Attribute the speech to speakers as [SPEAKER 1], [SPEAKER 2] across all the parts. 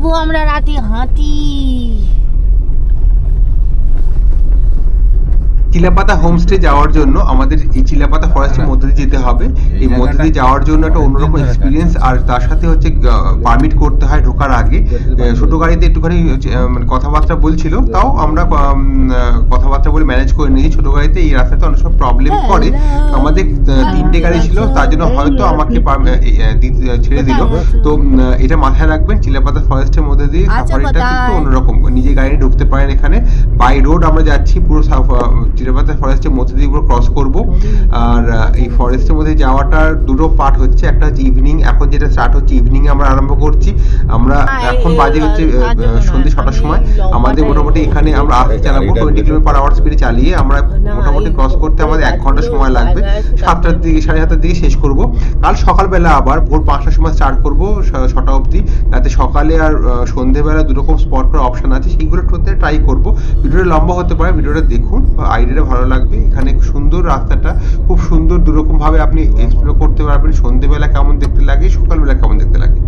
[SPEAKER 1] দেখব আমরা রাতে হাতি
[SPEAKER 2] চিলাপাতা হোমস্টে যাওয়ার জন্য আমাদের এই চিলাপাতা ফরেস্টের মধ্যে দিয়ে যেতে হবে। এই মধ্যে দিয়ে যাওয়ার জন্য একটা অন্যরকম এক্সপিরিয়েন্স আর তার সাথে হচ্ছে পারমিট করতে হয় ঢোকার আগে। ছোট গাড়িতে একটুখানি মানে কথাবার্তা বলছিল তাও আমরা কথাবার্তা বলে ম্যানেজ করে নিয়েছি। ছোট গাড়িতে এই রাস্তাতে অনেক সময় প্রবলেম করে আমাদের তিনটে গাড়ি ছিল তার জন্য হয়তো আমাকে ছেড়ে দিল। তো এটা মাথায় রাখবেন চিলাপাতা ফরেস্টের মধ্যে দিয়ে
[SPEAKER 1] আচ্ছা,
[SPEAKER 2] সাফারিটা একটু
[SPEAKER 1] কোথায়?
[SPEAKER 2] অন্যরকম। নিজে গাড়ি ঢুকতে পারেন এখানে। বাই রোড আমরা যাচ্ছি পুরো চিরাপাতা ফরেস্টের মধ্যে দিয়ে পুরো ক্রস করব। আর এই ফরেস্টের মধ্যে যাওয়াটার দুটো পার্ট হচ্ছে একটা হচ্ছে ইভিনিং এখন যেটা স্টার্ট হচ্ছে ইভিনিং আমরা আরম্ভ করছি। আমরা এখন বাজে হচ্ছে সন্ধ্যে ছটার সময়। আমাদের মোটামুটি এখানে আমরা আস্তে চালাবো টোয়েন্টি কিলোমিটার পার আওয়ার স্পিডে চালিয়ে আমরা মোটামুটি ক্রস করতে আমাদের এক ঘণ্টা সময় লাগবে। সাতটার দিকে সাড়ে সাতটার দিকে শেষ করব। কাল সকালবেলা আবার ভোর পাঁচটার সময় স্টার্ট করব ছটা অবধি। যাতে সকালে আর আহ, সন্ধেবেলা দুরকম স্পট করার অপশন আছে। সেইগুলো করতে ট্রাই করব। ভিডিওটা লম্বা হতে পারে, ভিডিওটা দেখুন আইডিয়াটা ভালো লাগবে। এখানে সুন্দর রাস্তাটা, খুব সুন্দর দুরকম ভাবে আপনি এক্সপ্লোর করতে পারবেন। সন্ধেবেলা কেমন দেখতে লাগে, সকালবেলা কেমন দেখতে লাগে।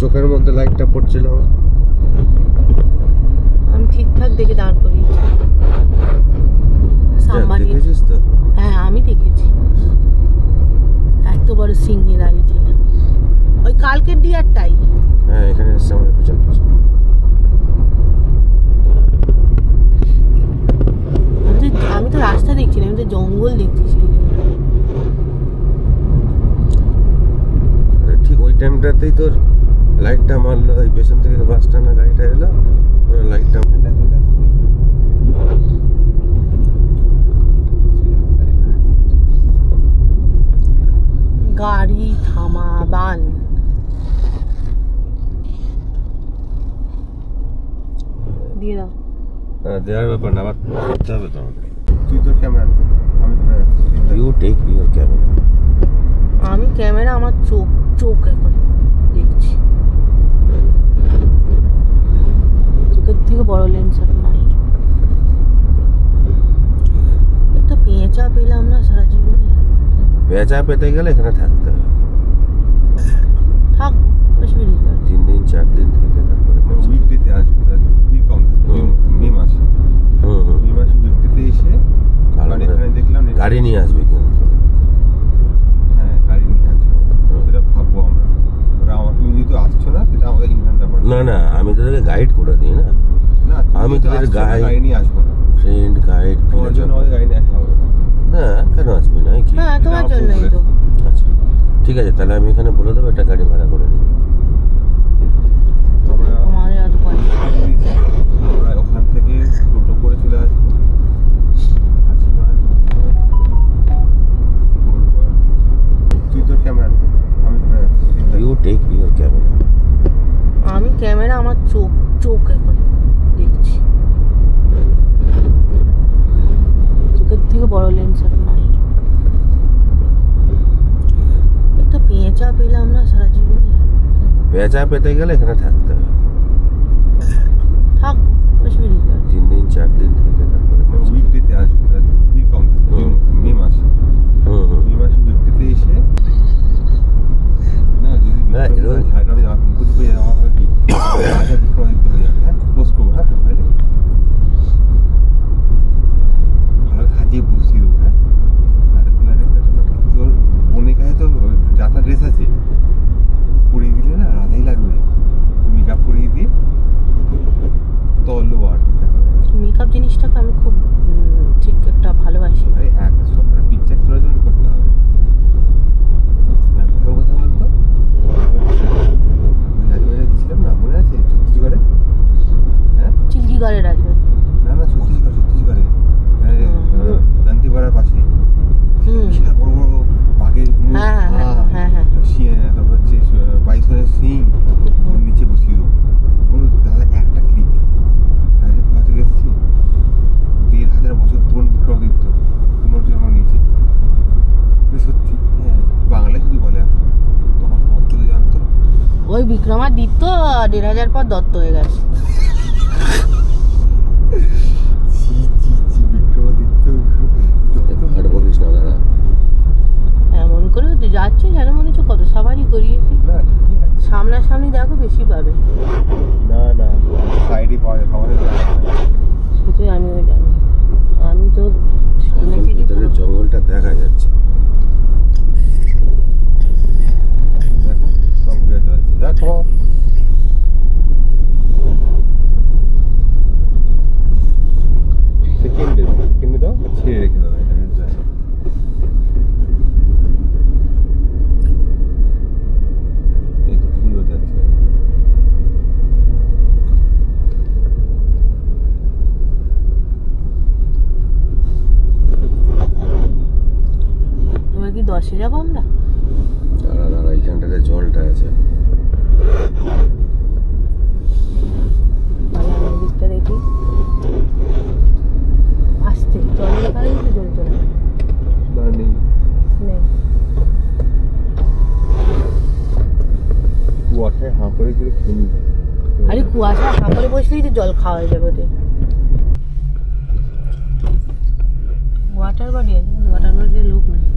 [SPEAKER 3] চোখের মধ্যে লাইটটা পড়ছিল।
[SPEAKER 1] আমি ঠিকঠাক দেখে দাঁড় করিয়েছি।
[SPEAKER 3] দেখ, দেখেছিস তো?
[SPEAKER 1] হ্যাঁ আমি দেখেছি। এত বড় সিঙ্গি দাঁড়িয়েছিল। ওই কালকের ডিয়ারটাই।
[SPEAKER 3] হ্যাঁ এখানে এসছে আমার পিছন পিছন
[SPEAKER 1] গাড়ি থামাবান দিয়ে দাও
[SPEAKER 3] হ্যাঁ দেওয়ার ব্যাপার না আমার করতে হবে তো আমাকে
[SPEAKER 4] তুই তোর ক্যামেরা আমি
[SPEAKER 3] ইউ টেক ইউর ক্যামেরা
[SPEAKER 1] আমি ক্যামেরা আমার চোখ চোখ এখন
[SPEAKER 3] যা পেতে গেলে এখানে থাকতে হবে। তিন দিন চার দিন থেকে তারপরে
[SPEAKER 4] আসবে মাসে। এসে
[SPEAKER 3] মানে
[SPEAKER 4] এখানে দেখলাম
[SPEAKER 3] গাড়ি নিয়ে আসবে কিন্তু।
[SPEAKER 4] হ্যাঁ গাড়ি নিয়ে আসবে। ভাববো আমরা। ওরা আমার তুমি আসছো না সেটা আমাদের ব্যাপার
[SPEAKER 3] না না আমি তোদেরকে গাইড করে দিই না। আমি তোদের
[SPEAKER 4] গাইড নিয়ে আসব না।
[SPEAKER 3] ফ্রেন্ড গাইড
[SPEAKER 4] তোমার জন্য গাড়ি নিয়ে আসা না
[SPEAKER 3] কেন আসবে না?
[SPEAKER 1] হ্যাঁ তোমার জন্যই তো।
[SPEAKER 3] আচ্ছা। ঠিক আছে তাহলে আমি এখানে বলে দেবো একটা গাড়ি ভাড়া করে নিই।
[SPEAKER 4] चाय पीते गले थकते
[SPEAKER 3] थक कुछ
[SPEAKER 4] भी नहीं। तीन दिन चार दिन थे थकते বিক্রমাদিত্য দেড় হাজার
[SPEAKER 1] পর দত্ত হয়ে গেছে। যাব আমরা
[SPEAKER 3] দাঁড়া দাঁড়া এইখানটাতে জলটা আছে।
[SPEAKER 1] আসতে জল চলে আরে জল খাওয়া হয়ে যাবে ওদের ওয়াটার বডি আছে ওয়াটার বডি লোক নেই।